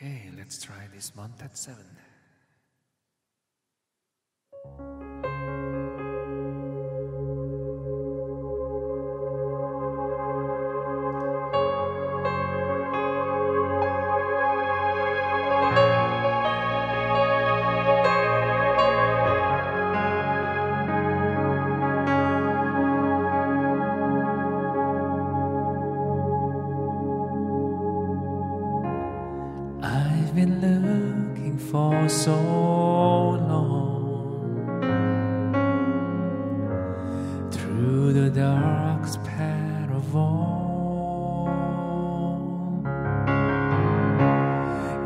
Hey, let's try this month at 7. For so long through the darkest path of all,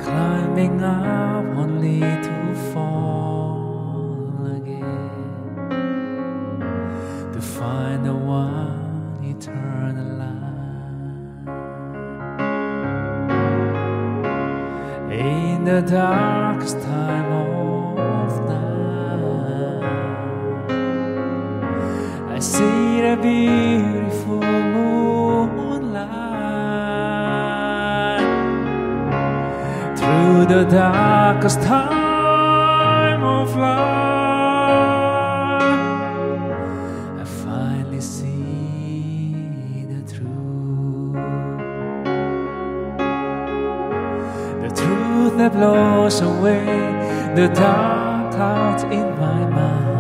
climbing up only to fall again to find the one eternal life. In the darkest time of night, I see the beautiful moonlight through the darkest time of life. Blows away the dark clouds in my mind.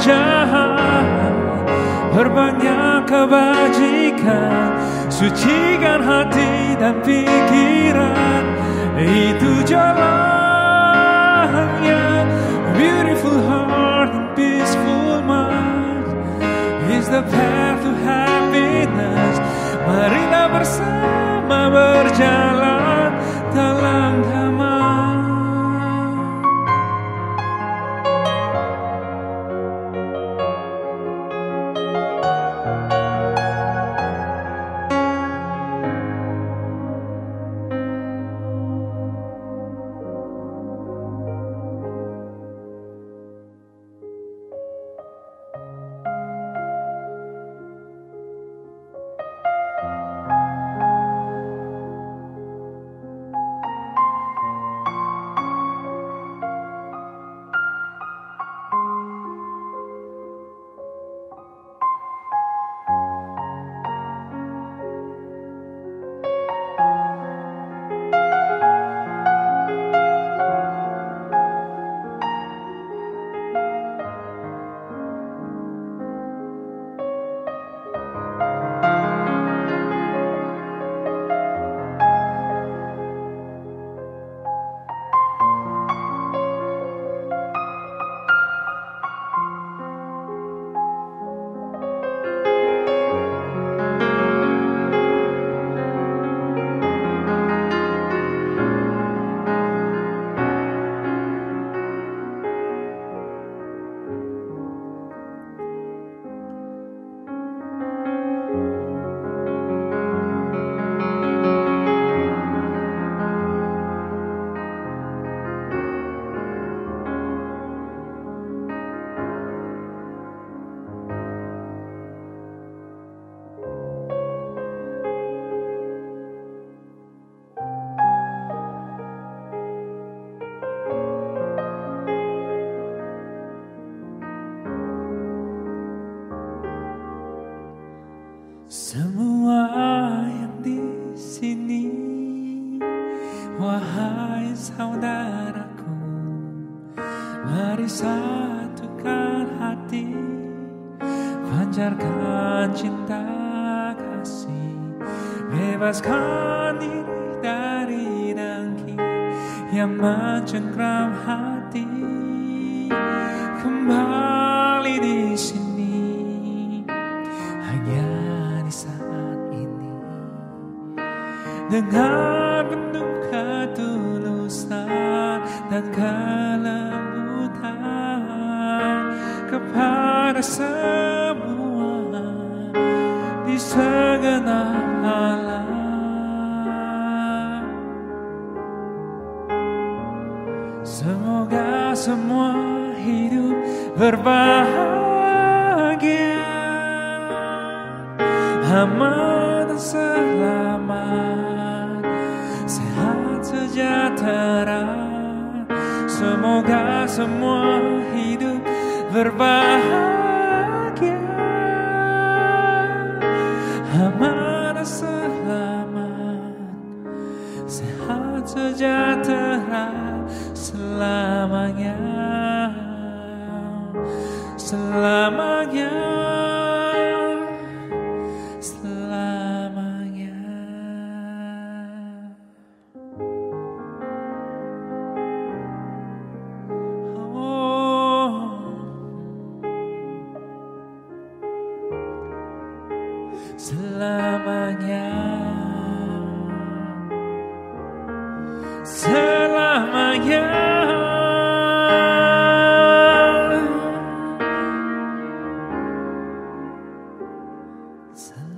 Berwajah Berbanyak kebajikan Sucikan hati dan pikiran. Itu jalannya Beautiful heart and peaceful mind. Is the path to happiness. Marilah bersama berjalan Semua yang di sini Wahai saudaraku Mari satukan hati Pancarkan cinta kasih Bebaskan diri dari dengki Yang mencengkram hati. Kembali di sini Hanya Dengan penuh ketulusan dan kelembutan kepada semua di segenap alam. Semoga semua hidup berbahagia, aman dan selamat, sejahtera. Semoga semua hidup berbahagia, aman selamat, sehat sejahtera selamanya. Selama selamanya. Selamanya. Selamanya.